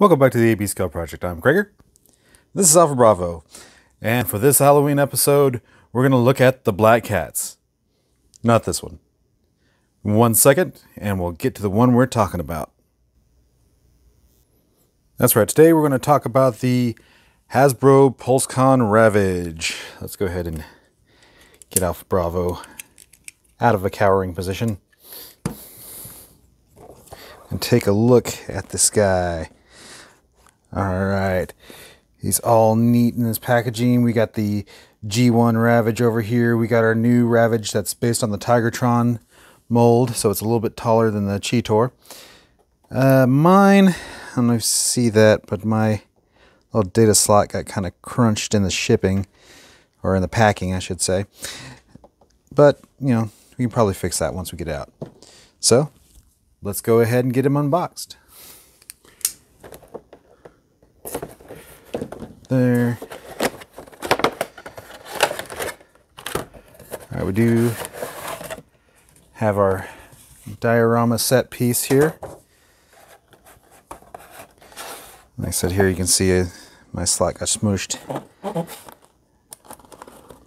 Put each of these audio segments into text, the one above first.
Welcome back to the AB Scale Project. I'm Gregor. This is Alpha Bravo. And for this Halloween episode, we're going to look at the Black Cats. Not this one. One second, and we'll get to the one we're talking about. That's right. Today we're going to talk about the Hasbro PulseCon Ravage. Let's go ahead and get Alpha Bravo out of a cowering position and take a look at this guy. All right. He's all neat in his packaging. We got the G1 Ravage over here. We got our new Ravage that's based on the Tigertron mold, so it's a little bit taller than the Cheetor. Uh, mine, I don't know if you see that, but my little data slot got kind of crunched in the shipping, or in the packing, I should say. But, you know, we can probably fix that once we get out. So, let's go ahead and get him unboxed. There. All right, we do have our diorama set piece here. Like I said, here you can see my slot got smooshed.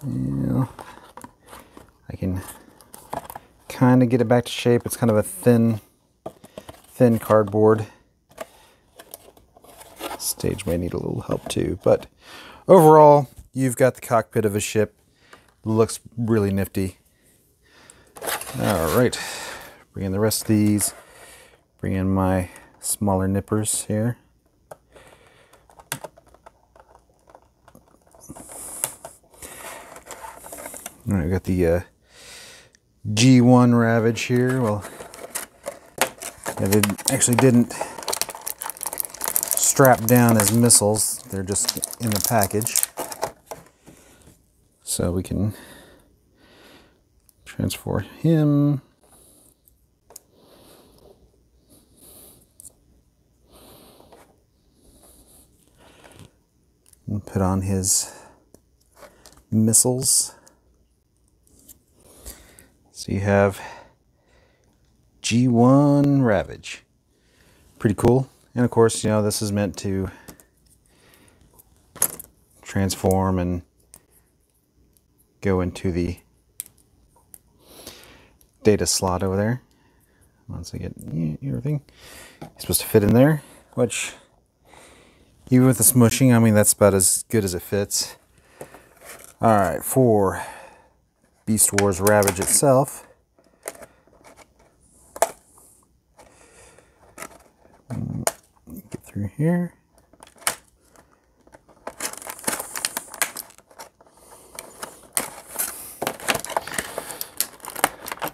Yeah, I can kind of get it back to shape. It's kind of a thin, thin cardboard stage may need a little help too. But overall, you've got the cockpit of a ship. Looks really nifty. All right, bring in the rest of these. Bring in my smaller nippers here. All right, we got the uh, G1 Ravage here. Well, yeah, they actually didn't strapped down as missiles. They're just in the package. So we can transfer him. And put on his missiles. So you have G1 Ravage. Pretty cool. And of course, you know, this is meant to transform and go into the data slot over there. Once I get everything, it's supposed to fit in there, which even with the smushing, I mean, that's about as good as it fits. All right, for Beast Wars Ravage itself, through here.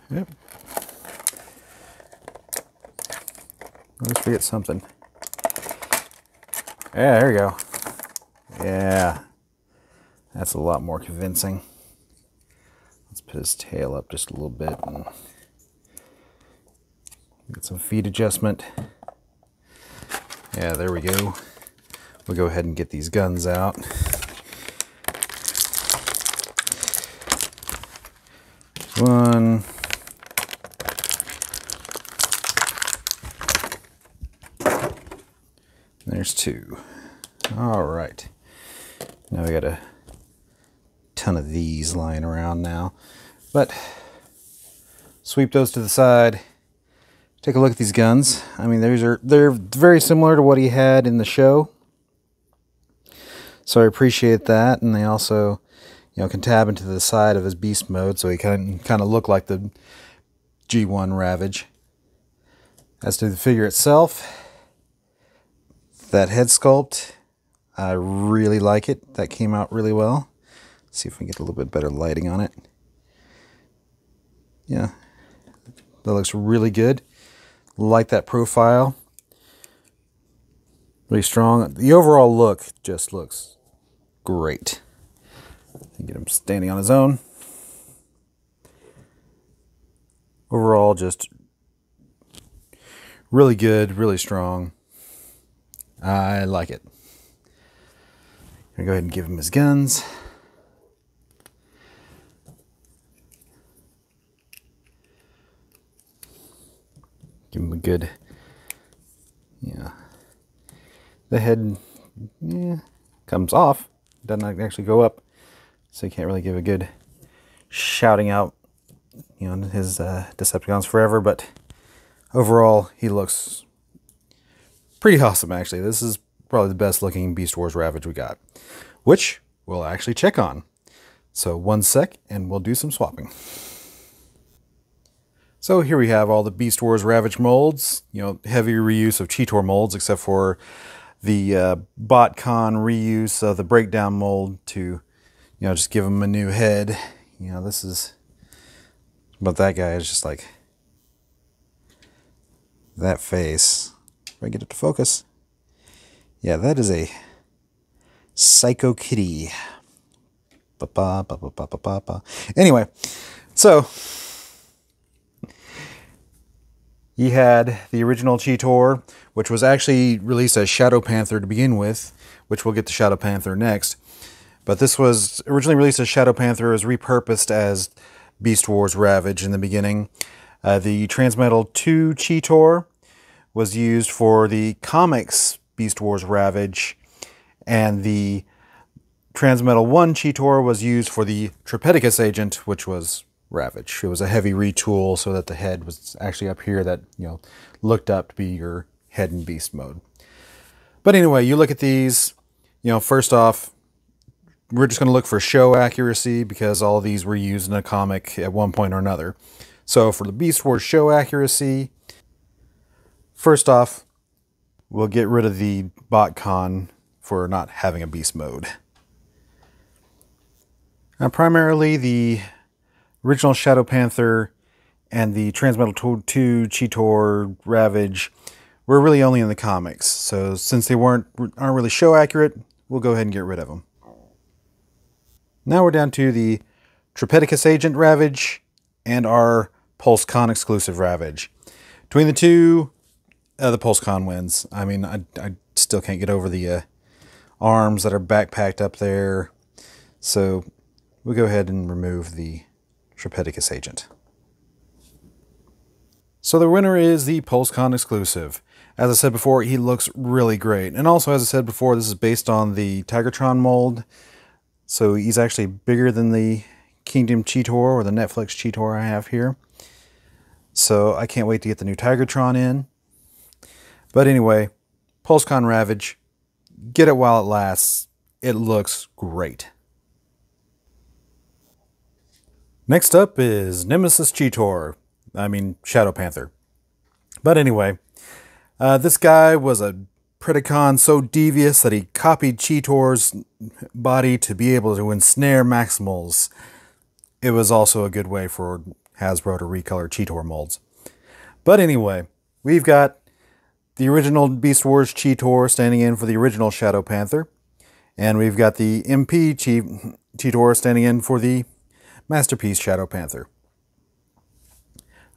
Yep. Let's forget something. Yeah, there we go. Yeah. That's a lot more convincing. Let's put his tail up just a little bit and get some feet adjustment. Yeah, there we go. We'll go ahead and get these guns out. One. There's two. All right. Now we got a ton of these lying around now. But sweep those to the side take a look at these guns. I mean, these are they're very similar to what he had in the show. So I appreciate that, and they also, you know, can tab into the side of his beast mode, so he can kind of look like the G1 Ravage. As to the figure itself, that head sculpt, I really like it. That came out really well. Let's see if we can get a little bit better lighting on it. Yeah, that looks really good like that profile. Really strong. The overall look just looks great. Get him standing on his own. Overall, just really good, really strong. I like it. I'm gonna go ahead and give him his guns. Give him a good, yeah. The head yeah, comes off, doesn't actually go up, so you can't really give a good shouting out, you know, his uh, Decepticons forever. But overall, he looks pretty awesome. Actually, this is probably the best looking Beast Wars Ravage we got, which we'll actually check on. So one sec, and we'll do some swapping. So here we have all the Beast Wars Ravage molds, you know, heavy reuse of Cheetor molds, except for the uh, BotCon reuse of the breakdown mold to, you know, just give them a new head. You know, this is, but that guy is just like, that face. If I get it to focus. Yeah, that is a Psycho Kitty. Ba -ba, ba -ba -ba -ba -ba. Anyway, so He had the original Cheetor, which was actually released as Shadow Panther to begin with, which we'll get to Shadow Panther next. But this was originally released as Shadow Panther, was repurposed as Beast Wars Ravage in the beginning. Uh, the Transmetal 2 Cheetor was used for the comics Beast Wars Ravage, and the Transmetal 1 Cheetor was used for the Tripredacus agent, which was Ravage. It was a heavy retool so that the head was actually up here that, you know, looked up to be your head and beast mode. But anyway, you look at these, you know, first off, we're just going to look for show accuracy because all these were used in a comic at one point or another. So for the Beast Wars show accuracy, first off, we'll get rid of the BotCon for not having a beast mode. Now, primarily the original Shadow Panther and the Transmetal 2 Cheetor Ravage were really only in the comics. So since they weren't aren't really show accurate, we'll go ahead and get rid of them. Now we're down to the Tripredacus Agent Ravage and our PulseCon exclusive Ravage. Between the two, uh, the PulseCon wins. I mean, I, I still can't get over the uh, arms that are backpacked up there. So we'll go ahead and remove the Tripredacus agent. So the winner is the PulseCon exclusive. As I said before, he looks really great. And also, as I said before, this is based on the Tigertron mold. So he's actually bigger than the Kingdom Cheetor or the Netflix Cheetor I have here. So I can't wait to get the new Tigertron in. But anyway, PulseCon Ravage, get it while it lasts. It looks great. Next up is Nemesis Cheetor. I mean, Shadow Panther. But anyway, uh, this guy was a Predacon so devious that he copied Cheetor's body to be able to ensnare Maximals. It was also a good way for Hasbro to recolor Cheetor molds. But anyway, we've got the original Beast Wars Cheetor standing in for the original Shadow Panther. And we've got the MP Cheetor standing in for the Masterpiece Shadow Panther.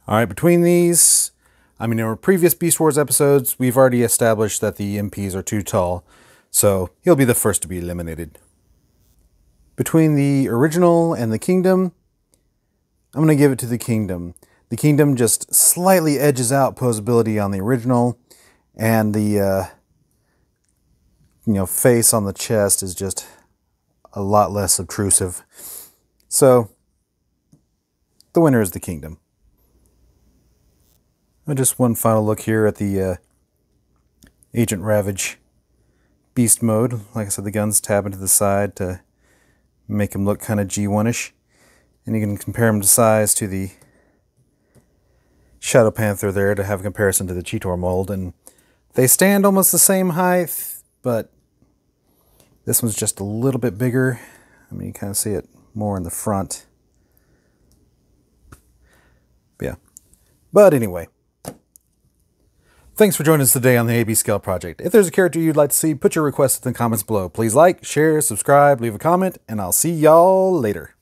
All right, between these, I mean, in our previous Beast Wars episodes, we've already established that the MPs are too tall, so he'll be the first to be eliminated. Between the original and the Kingdom, I'm going to give it to the Kingdom. The Kingdom just slightly edges out posability on the original, and the uh, you know face on the chest is just a lot less obtrusive. So the winner is the kingdom. just one final look here at the uh, Agent Ravage beast mode. Like I said, the guns tab into the side to make him look kind of G1-ish. And you can compare him to size to the Shadow Panther there to have a comparison to the Cheetor mold. And they stand almost the same height, but this one's just a little bit bigger. I mean, you kind of see it more in the front. Yeah. But anyway, thanks for joining us today on the AB Scale Project. If there's a character you'd like to see, put your requests in the comments below. Please like, share, subscribe, leave a comment, and I'll see y'all later.